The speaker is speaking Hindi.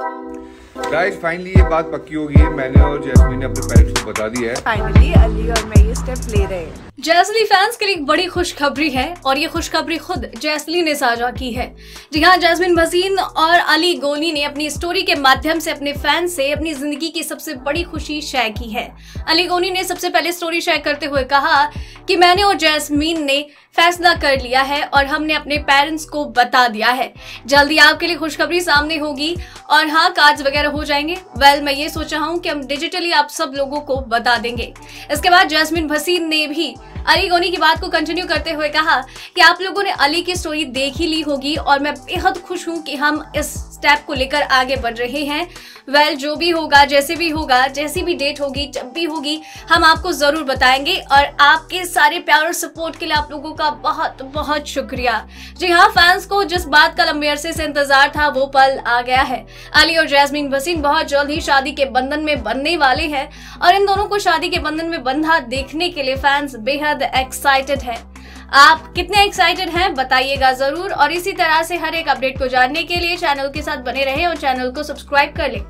गाइस फाइनली ये बात पक्की हो गई है। मैंने और जैस्मीन ने अपने पेरेंट्स को बता दिया है। फाइनली अली और मैं ये स्टेप ले रहे हैं। जैसली फैंस के लिए एक बड़ी खुशखबरी है और ये खुशखबरी खुद जैसली ने साझा की है। जी हाँ जैस्मिन भसीन और अली गोनी ने अपनी स्टोरी के माध्यम से अपने फैंस से अपनी ज़िंदगी की सबसे बड़ी खुशी शेयर की है। अली गोनी ने सबसे पहले स्टोरी शेयर करते हुए कहा कि मैंने और जैस्मीन ने फैसला कर लिया है और हमने अपने पेरेंट्स को बता दिया है। जल्दी आपके लिए खुशखबरी सामने होगी और हाँ कार्ड्स वगैरह हो जाएँगे। वेल मैं ये सोच हूँ कि हम डिजिटली आप सब लोगों को बता देंगे। इसके बाद जैसमिन भसीन ने भी अली गोनी की बात को कंटिन्यू करते हुए कहा कि आप लोगों ने अली की स्टोरी देख ही ली होगी और मैं बेहद खुश हूँ कि हम इस स्टेप को लेकर आगे बढ़ रहे हैं। वेल well, जो भी होगा जैसे भी होगा जैसी भी डेट होगी जब भी होगी हम आपको ज़रूर बताएँगे। और आपके सारे प्यार और सपोर्ट के लिए आप लोगों का बहुत बहुत शुक्रिया। जी हाँ फैंस को जिस बात का लंबे अरसे से इंतज़ार था वो पल आ गया है। अली और जैस्मीन भसीन बहुत जल्द ही शादी के बंधन में बनने वाले हैं। और इन दोनों को शादी के बंधन में बंधा देखने के लिए फैंस बेहद एक्साइटेड है। आप कितने एक्साइटेड हैं, बताइएगा ज़रूर। और इसी तरह से हर एक अपडेट को जानने के लिए चैनल के साथ बने रहें और चैनल को सब्सक्राइब कर लें।